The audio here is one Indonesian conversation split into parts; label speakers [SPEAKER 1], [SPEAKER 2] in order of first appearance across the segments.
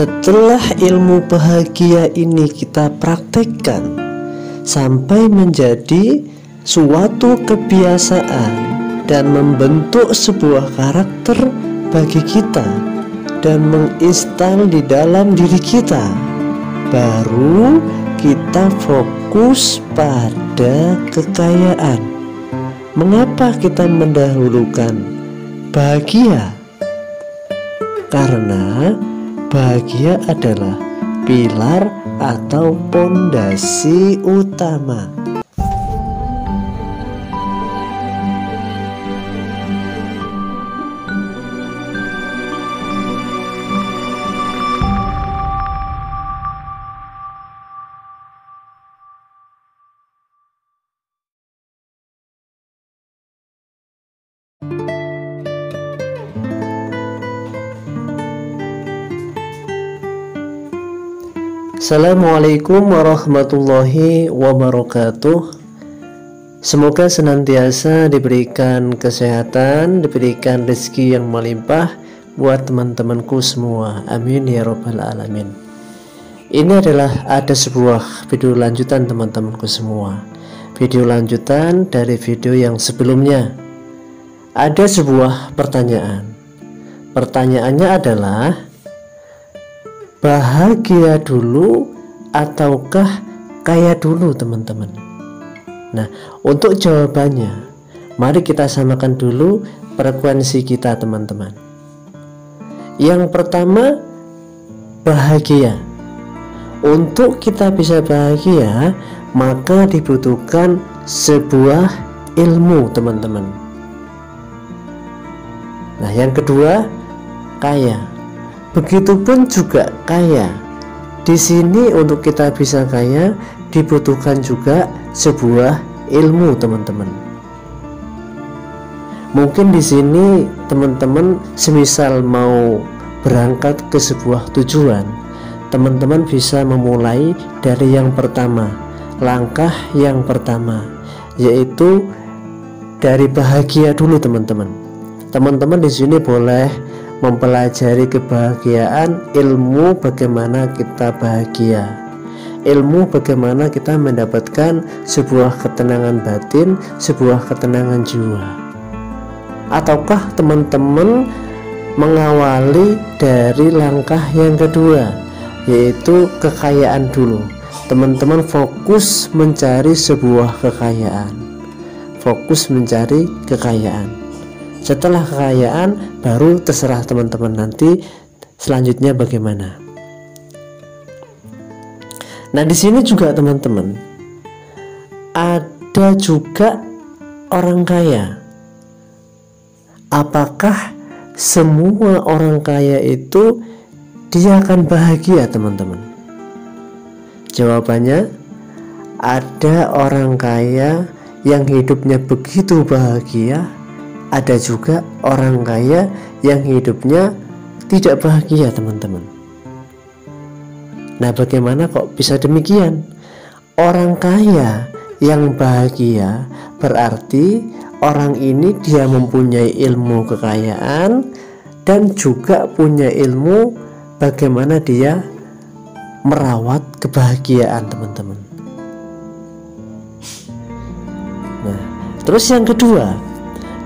[SPEAKER 1] Setelah ilmu bahagia ini kita praktekkan sampai menjadi suatu kebiasaan dan membentuk sebuah karakter bagi kita dan menginstal di dalam diri kita, baru kita fokus pada kekayaan. Mengapa kita mendahulukan bahagia? Karena bahagia adalah pilar atau pondasi utama. Assalamualaikum warahmatullahi wabarakatuh. Semoga senantiasa diberikan kesehatan, diberikan rezeki yang melimpah buat teman-temanku semua. Amin ya Rabbal 'Alamin. Ini adalah ada sebuah video lanjutan teman-temanku semua. Video lanjutan dari video yang sebelumnya. Ada sebuah pertanyaan. Pertanyaannya adalah bahagia dulu ataukah kaya dulu teman-teman? Nah untuk jawabannya mari kita samakan dulu frekuensi kita teman-teman. Yang pertama bahagia. Untuk kita bisa bahagia maka dibutuhkan sebuah ilmu teman-teman. Nah yang kedua kaya Begitupun juga kaya. Di sini untuk kita bisa kaya dibutuhkan juga sebuah ilmu, teman-teman. Mungkin di sini teman-teman semisal mau berangkat ke sebuah tujuan, teman-teman bisa memulai dari yang pertama, langkah yang pertama, yaitu dari bahagia dulu, teman-teman. Teman-teman di sini boleh mempelajari kebahagiaan, ilmu bagaimana kita bahagia. Ilmu bagaimana kita mendapatkan sebuah ketenangan batin, sebuah ketenangan jiwa. Ataukah teman-teman mengawali dari langkah yang kedua, yaitu kekayaan dulu. Teman-teman fokus mencari sebuah kekayaan. Fokus mencari kekayaan setelah kekayaan baru terserah teman-teman nanti selanjutnya bagaimana. Nah di sini juga teman-teman ada juga orang kaya. Apakah semua orang kaya itu dia akan bahagia teman-teman? Jawabannya ada orang kaya yang hidupnya begitu bahagia ada juga orang kaya yang hidupnya tidak bahagia teman-teman. Nah bagaimana kok bisa demikian? Orang kaya yang bahagia berarti orang ini dia mempunyai ilmu kekayaan dan juga punya ilmu bagaimana dia merawat kebahagiaan teman-teman. Nah terus yang kedua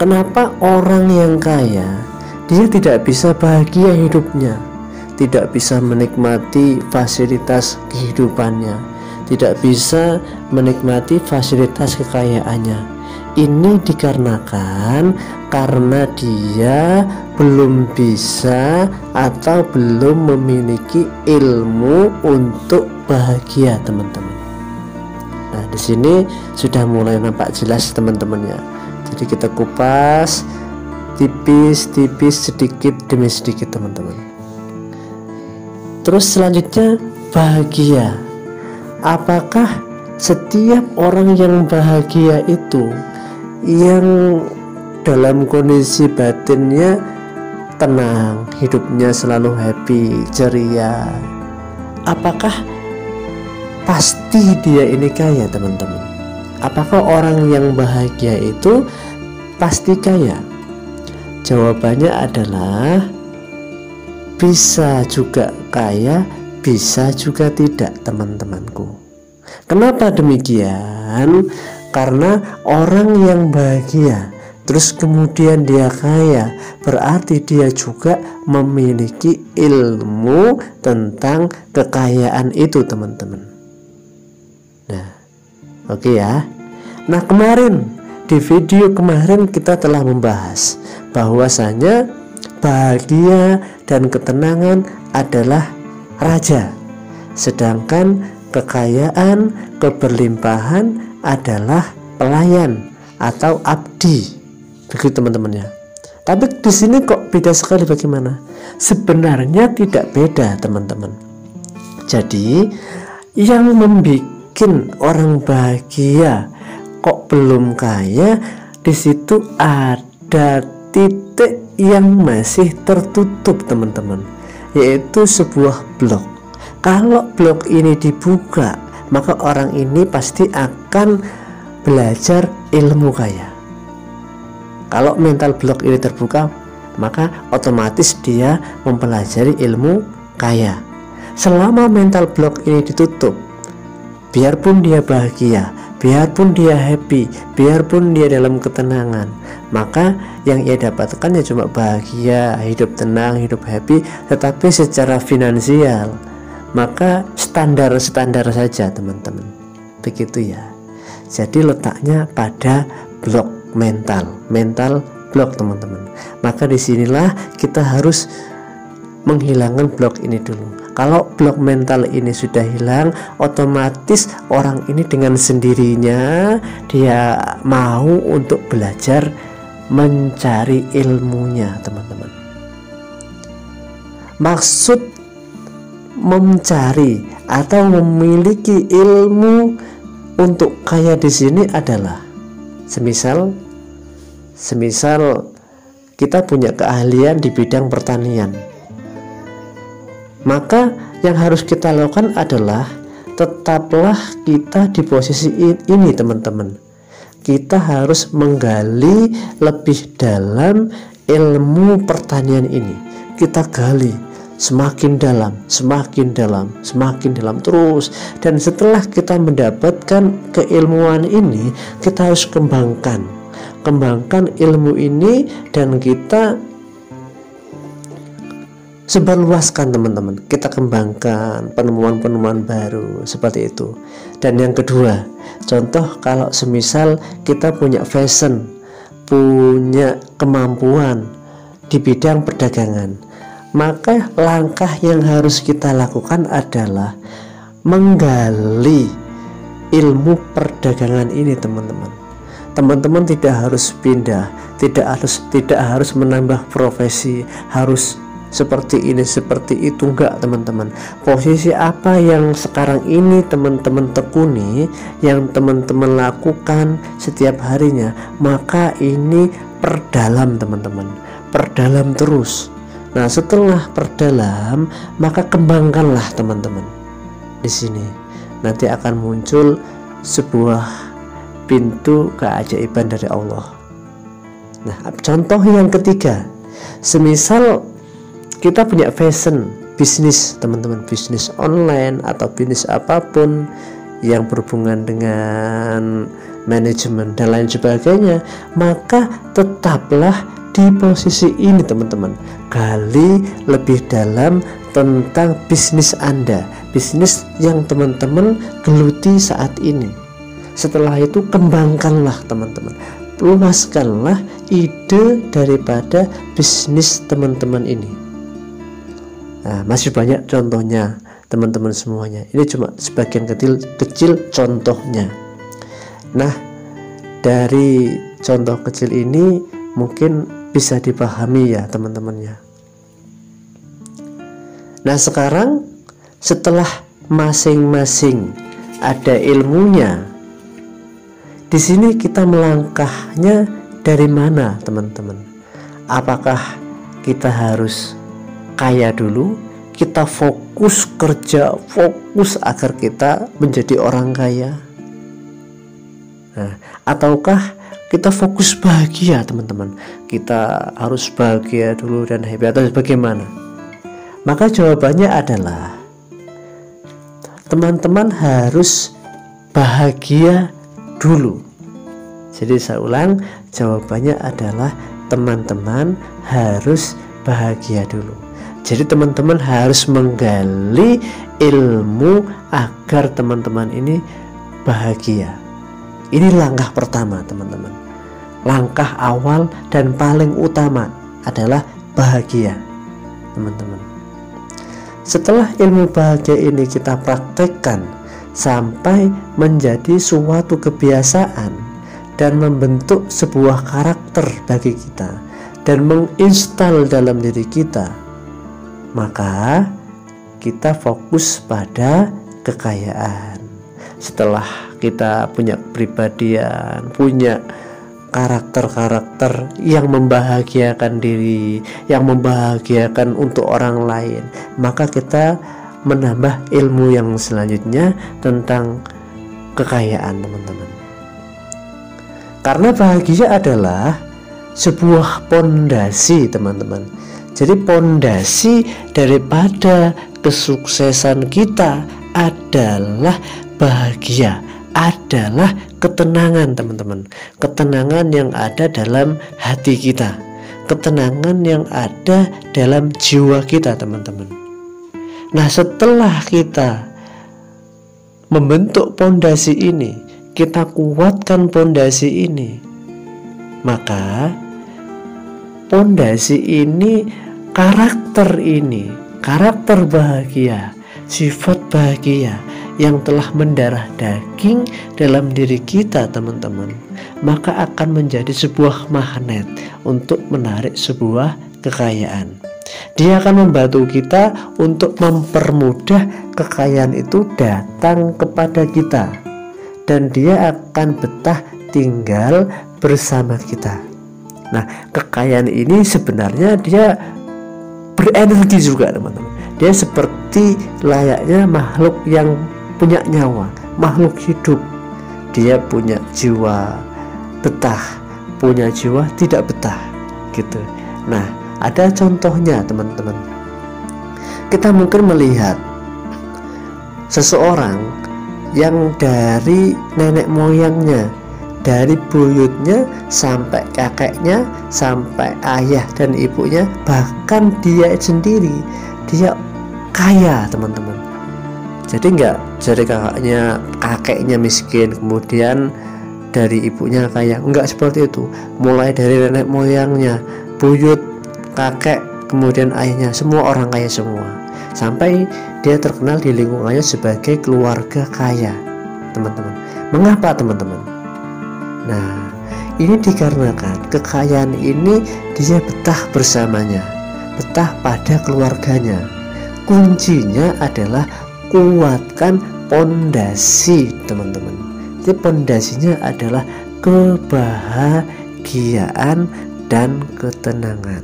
[SPEAKER 1] Kenapa orang yang kaya dia tidak bisa bahagia hidupnya, tidak bisa menikmati fasilitas kehidupannya, tidak bisa menikmati fasilitas kekayaannya. Ini dikarenakan karena dia belum bisa atau belum memiliki ilmu untuk bahagia, teman-teman. Nah, di sini sudah mulai nampak jelas teman-temannya jadi kita kupas tipis-tipis sedikit demi sedikit teman-teman terus selanjutnya bahagia apakah setiap orang yang bahagia itu yang dalam kondisi batinnya tenang, hidupnya selalu happy, ceria. Apakah pasti dia ini kaya, teman-teman? Apakah orang yang bahagia itu pasti kaya? Jawabannya adalah bisa juga kaya, bisa juga tidak, teman-temanku. Kenapa demikian? Karena orang yang bahagia terus kemudian dia kaya, berarti dia juga memiliki ilmu tentang kekayaan itu, teman-teman. Oke ya. Nah, kemarin di video kemarin kita telah membahas bahwasanya bahagia dan ketenangan adalah raja, sedangkan kekayaan, keberlimpahan adalah pelayan atau abdi. Begitu teman-teman ya. Tapi di sini kok beda sekali bagaimana? Sebenarnya tidak beda, teman-teman. Jadi, yang membuat orang bahagia. Kok belum kaya di situ ada titik yang masih tertutup teman-teman. Yaitu sebuah blok. Kalau blok ini dibuka maka orang ini pasti akan belajar ilmu kaya. Kalau mental blok ini terbuka maka otomatis dia mempelajari ilmu kaya. Selama mental blok ini ditutup biarpun dia bahagia biarpun dia happy biarpun dia dalam ketenangan maka yang ia dapatkan ya cuma bahagia hidup tenang hidup happy tetapi secara finansial. Maka standar-standar saja teman-teman. Begitu ya. Jadi letaknya pada blok mental mental blok teman-teman. Maka di sinilah kita harus menghilangkan blok ini dulu kalau blok mental ini sudah hilang otomatis orang ini dengan sendirinya dia mau untuk belajar mencari ilmunya teman-teman. Maksud mencari atau memiliki ilmu untuk kaya di sini adalah semisal semisal kita punya keahlian di bidang pertanian maka yang harus kita lakukan adalah tetaplah kita di posisi ini teman-teman. Kita harus menggali lebih dalam ilmu pertanian ini. Kita gali semakin dalam, semakin dalam, semakin dalam terus. Dan setelah kita mendapatkan keilmuan ini, kita harus kembangkan, kembangkan ilmu ini, dan kita sebarluaskan teman-teman. Kita kembangkan penemuan-penemuan baru seperti itu. Dan yang kedua contoh kalau semisal kita punya fashion punya kemampuan di bidang perdagangan maka langkah yang harus kita lakukan adalah menggali ilmu perdagangan ini teman-teman. Teman-teman tidak harus pindah tidak harus tidak harus menambah profesi harus seperti ini seperti itu enggak teman-teman? Posisi apa yang sekarang ini teman-teman tekuni yang teman-teman lakukan setiap harinya? Maka ini perdalam teman-teman. Perdalam terus. Nah setelah perdalam maka kembangkanlah teman-teman di sini. Nanti akan muncul sebuah pintu keajaiban dari Allah. Nah contoh yang ketiga. Semisal kita punya fashion bisnis teman-teman bisnis online atau bisnis apa pun yang berhubungan dengan manajemen dan lain sebagainya maka tetaplah di posisi ini teman-teman. Gali lebih dalam tentang bisnis Anda bisnis yang teman-teman geluti saat ini. Setelah itu kembangkanlah teman-teman. Luaskanlah ide daripada bisnis teman-teman ini Nah, masih banyak contohnya teman-teman semuanya. Ini cuma sebagian kecil kecil contohnya. Nah, dari contoh kecil ini mungkin bisa dipahami ya teman-temannya. Nah, sekarang setelah masing-masing ada ilmunya, di sini kita melangkahnya dari mana, teman-teman? Apakah kita harus kaya dulu kita fokus kerja fokus agar kita menjadi orang kaya. Nah, ataukah kita fokus bahagia teman-teman? Kita harus bahagia dulu dan happy atau bagaimana? Maka jawabannya adalah teman-teman harus bahagia dulu. Jadi saya ulang jawabannya adalah teman-teman harus bahagia dulu jadi teman-teman harus menggali ilmu agar teman-teman ini bahagia ini langkah pertama, teman-teman. Langkah awal dan paling utama adalah bahagia, teman-teman. Setelah ilmu bahagia ini kita praktekkan sampai menjadi suatu kebiasaan dan membentuk sebuah karakter bagi kita dan menginstal dalam diri kita, maka kita fokus pada kekayaan. Setelah kita punya pribadian, punya karakter-karakter yang membahagiakan diri, yang membahagiakan untuk orang lain, maka kita menambah ilmu yang selanjutnya tentang kekayaan, teman-teman. Karena bahagia adalah sebuah pondasi, teman-teman. Jadi pondasi daripada kesuksesan kita adalah bahagia adalah ketenangan teman-teman. Ketenangan yang ada dalam hati kita. Ketenangan yang ada dalam jiwa kita teman-teman. Nah setelah kita membentuk pondasi ini kita kuatkan pondasi ini maka pondasi ini karakter ini karakter bahagia sifat bahagia yang telah mendarah daging dalam diri kita teman-teman maka akan menjadi sebuah magnet untuk menarik sebuah kekayaan. Dia akan membantu kita untuk mempermudah kekayaan itu datang kepada kita dan dia akan betah tinggal bersama kita nah kekayaan ini sebenarnya dia berenergi juga teman-teman dia seperti layaknya makhluk yang punya nyawa, makhluk hidup. Dia punya jiwa betah, punya jiwa tidak betah, gitu. Nah, ada contohnya, teman-teman. Kita mungkin melihat seseorang yang dari nenek moyangnya, dari buyutnya sampai kakeknya, sampai ayah dan ibunya, bahkan dia sendiri, dia kaya, teman-teman. Jadi enggak jadi kakaknya kakeknya miskin kemudian dari ibunya kaya. Enggak seperti itu. Mulai dari nenek moyangnya buyut kakek kemudian ayahnya. Semua orang kaya semua. Sampai dia terkenal di lingkungannya sebagai keluarga kaya teman-teman. Mengapa teman-teman nah ini dikarenakan kekayaan ini dia betah bersamanya betah pada keluarganya. Kuncinya adalah kuatkan pondasi teman-teman. Jadi pondasinya adalah kebahagiaan dan ketenangan.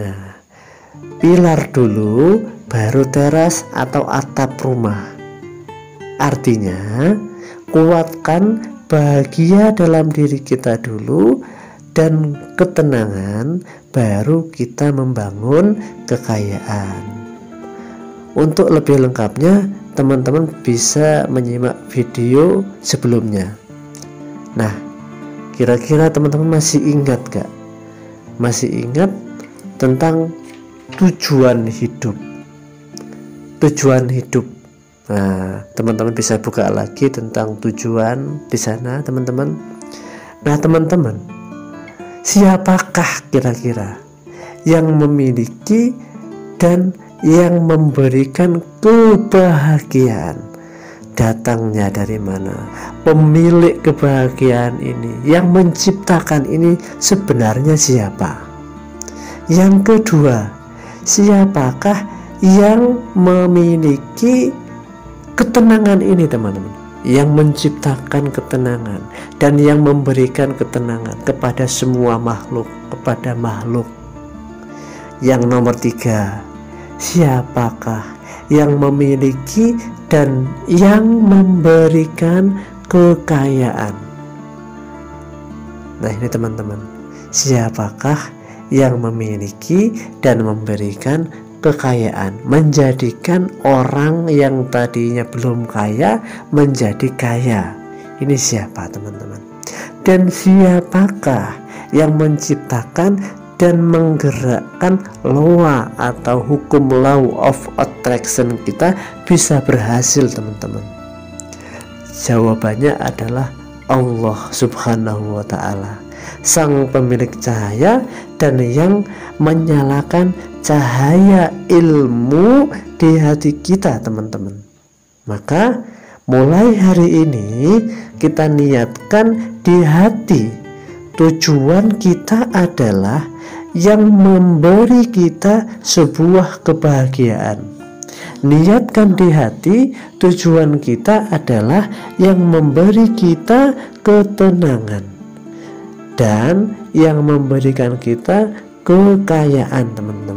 [SPEAKER 1] Nah pilar dulu baru teras atau atap rumah. Artinya kuatkan bahagia dalam diri kita dulu dan ketenangan baru kita membangun kekayaan untuk lebih lengkapnya, teman-teman bisa menyimak video sebelumnya. Nah, kira-kira teman-teman masih ingat gak? Masih ingat tentang tujuan hidup? Tujuan hidup. Nah, teman-teman bisa buka lagi tentang tujuan di sana, teman-teman. Nah, teman-teman, siapakah kira-kira yang memiliki dan yang memberikan kebahagiaan? Datangnya dari mana? Pemilik kebahagiaan ini yang menciptakan ini sebenarnya siapa? Yang kedua siapakah yang memiliki ketenangan ini teman-teman yang menciptakan ketenangan dan yang memberikan ketenangan kepada semua makhluk kepada makhluk yang nomor tiga siapakah yang memiliki dan yang memberikan kekayaan. Nah, ini teman-teman, siapakah yang memiliki dan memberikan kekayaan, menjadikan orang yang tadinya belum kaya menjadi kaya? Ini siapa, teman-teman? Dan siapakah yang menciptakan dan menggerakkan law atau hukum law of attraction kita bisa berhasil teman-teman jawabannya adalah Allah subhanahu wa ta'ala sang pemilik cahaya dan yang menyalakan cahaya ilmu di hati kita teman-teman maka mulai hari ini kita niatkan di hati tujuan kita adalah yang memberi kita sebuah kebahagiaan. Niatkan di hati, tujuan kita adalah yang memberi kita ketenangan dan yang memberikan kita kekayaan, teman-teman.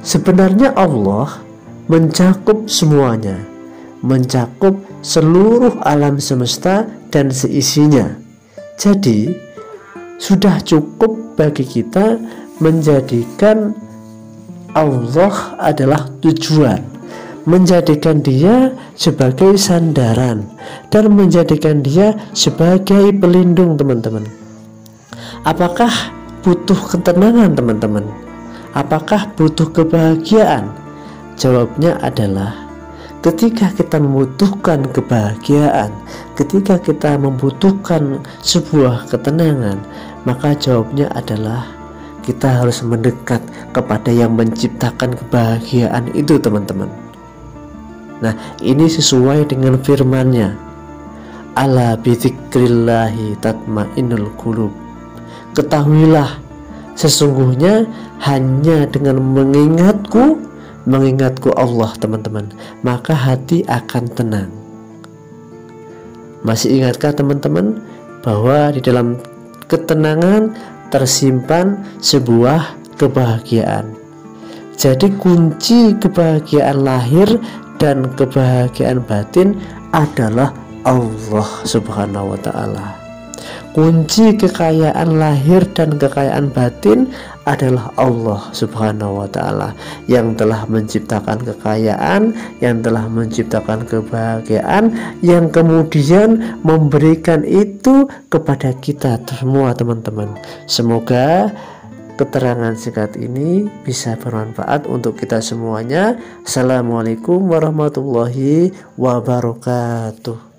[SPEAKER 1] Sebenarnya Allah mencakup semuanya, mencakup seluruh alam semesta dan seisinya. Jadi, sudah cukup bagi kita menjadikan Allah adalah tujuan menjadikan dia sebagai sandaran dan menjadikan dia sebagai pelindung teman-teman apakah butuh ketenangan teman-teman apakah butuh kebahagiaan jawabnya adalah ketika kita membutuhkan kebahagiaan, ketika kita membutuhkan sebuah ketenangan, maka jawabnya adalah kita harus mendekat kepada yang menciptakan kebahagiaan itu, teman-teman. Nah, ini sesuai dengan firman-Nya. Ala bidzikrillahi tatmainnul qulub. Ketahuilah sesungguhnya hanya dengan mengingatku mengingatku Allah teman-teman maka hati akan tenang. Masih ingatkah teman-teman bahwa di dalam ketenangan tersimpan sebuah kebahagiaan? Jadi kunci kebahagiaan lahir dan kebahagiaan batin adalah Allah Subhanahu wa taala kunci kekayaan lahir dan kekayaan batin adalah Allah Subhanahu wa taala yang telah menciptakan kekayaan, yang telah menciptakan kebahagiaan, yang kemudian memberikan itu kepada kita semua teman-teman. Semoga keterangan singkat ini bisa bermanfaat untuk kita semuanya. Assalamualaikum warahmatullahi wabarakatuh.